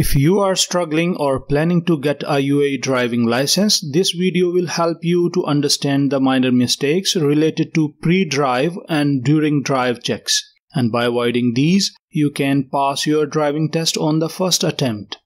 If you are struggling or planning to get a UAE driving license, this video will help you to understand the minor mistakes related to pre-drive and during drive checks. And by avoiding these, you can pass your driving test on the first attempt.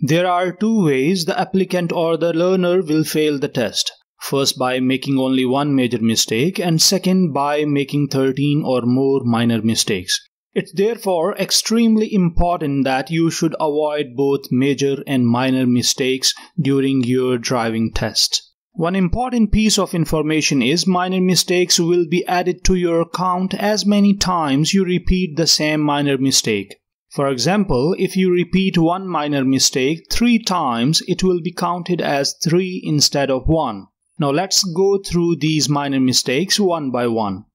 There are two ways the applicant or the learner will fail the test. First by making only one major mistake and second by making 13 or more minor mistakes. It's therefore extremely important that you should avoid both major and minor mistakes during your driving test. One important piece of information is minor mistakes will be added to your account as many times you repeat the same minor mistake. For example, if you repeat one minor mistake three times, it will be counted as three instead of one. Now let's go through these minor mistakes one by one.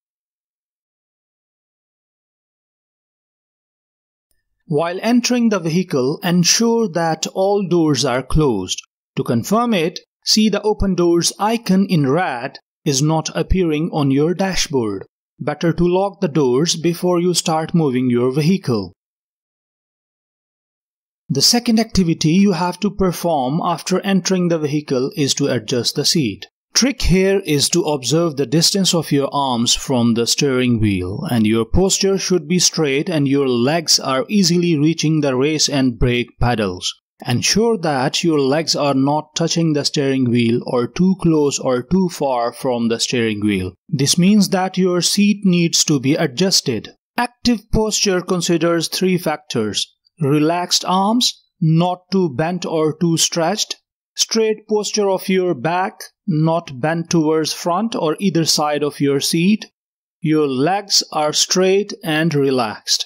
While entering the vehicle, ensure that all doors are closed. To confirm it, see the open doors icon in red is not appearing on your dashboard. Better to lock the doors before you start moving your vehicle. The second activity you have to perform after entering the vehicle is to adjust the seat. Trick here is to observe the distance of your arms from the steering wheel and your posture should be straight and your legs are easily reaching the race and brake pedals. Ensure that your legs are not touching the steering wheel or too close or too far from the steering wheel. This means that your seat needs to be adjusted. Active posture considers three factors. Relaxed arms, not too bent or too stretched, straight posture of your back, not bent towards front or either side of your seat. Your legs are straight and relaxed.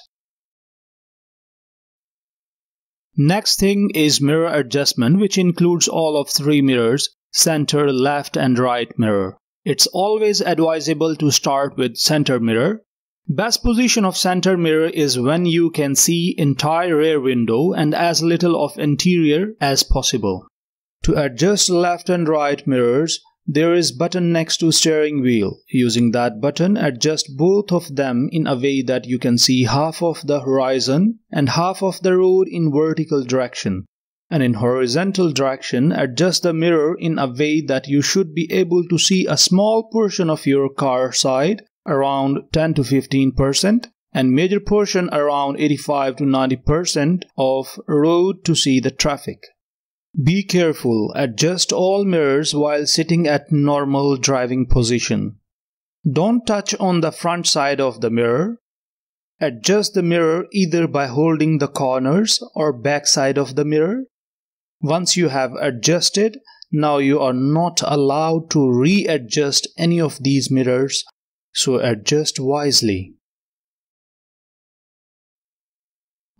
Next thing is mirror adjustment which includes all of three mirrors, center, left and right mirror. It's always advisable to start with center mirror. Best position of center mirror is when you can see entire rear window and as little of interior as possible. To adjust left and right mirrors, there is button next to steering wheel. Using that button, adjust both of them in a way that you can see half of the horizon and half of the road in vertical direction. And in horizontal direction, adjust the mirror in a way that you should be able to see a small portion of your car side, around 10 to 15%, and major portion around 85 to 90% of road to see the traffic. Be careful, adjust all mirrors while sitting at normal driving position. Don't touch on the front side of the mirror. Adjust the mirror either by holding the corners or back side of the mirror. Once you have adjusted, now you are not allowed to readjust any of these mirrors, so adjust wisely.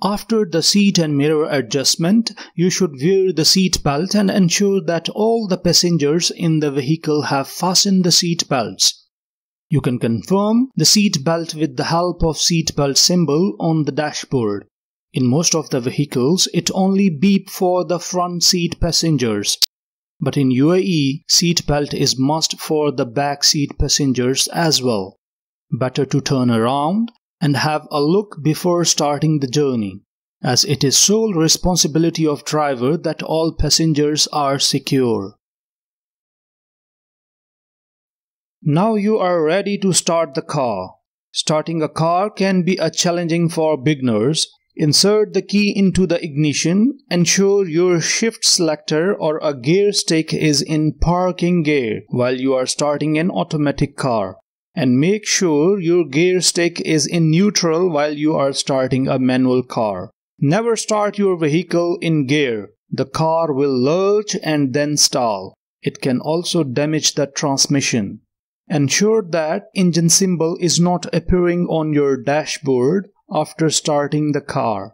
After the seat and mirror adjustment, you should wear the seat belt and ensure that all the passengers in the vehicle have fastened the seat belts. You can confirm the seat belt with the help of seat belt symbol on the dashboard. In most of the vehicles, it only beep for the front seat passengers. But in UAE, seat belt is must for the back seat passengers as well. Better to turn around and have a look before starting the journey, as it is sole responsibility of driver that all passengers are secure. Now you are ready to start the car. Starting a car can be a challenging for beginners. Insert the key into the ignition. Ensure your shift selector or a gear stick is in parking gear while you are starting an automatic car and make sure your gear stick is in neutral while you are starting a manual car. Never start your vehicle in gear. The car will lurch and then stall. It can also damage the transmission. Ensure that engine symbol is not appearing on your dashboard after starting the car.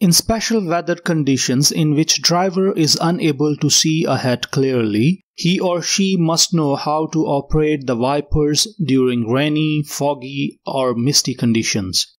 In special weather conditions in which driver is unable to see ahead clearly, he or she must know how to operate the wipers during rainy, foggy or misty conditions.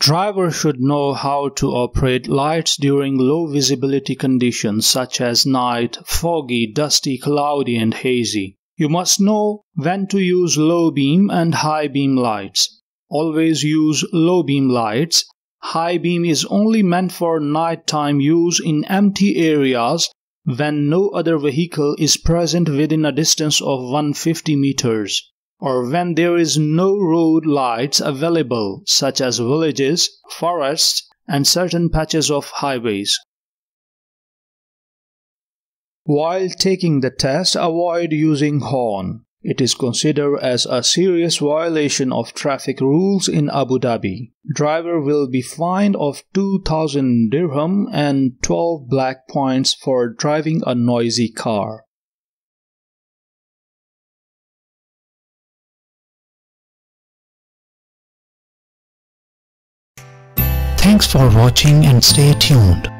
Driver should know how to operate lights during low visibility conditions such as night, foggy, dusty, cloudy and hazy. You must know when to use low beam and high beam lights. Always use low beam lights. High beam is only meant for nighttime use in empty areas when no other vehicle is present within a distance of 150 meters or when there is no road lights available such as villages, forests and certain patches of highways. While taking the test, avoid using horn. It is considered as a serious violation of traffic rules in Abu Dhabi. Driver will be fined of 2000 dirham and 12 black points for driving a noisy car. Thanks for watching and stay tuned.